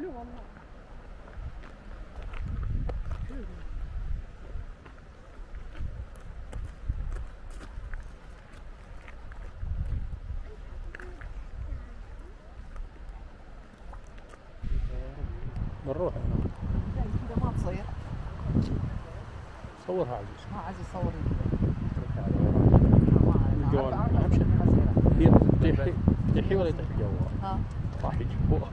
حلو والله بنروح هنا كذا ما تصير صورها عزيز ما عزيز صور الجوال اهم شيء هي تطيحي ولا يطيح الجوال؟ ها راح يجيبوها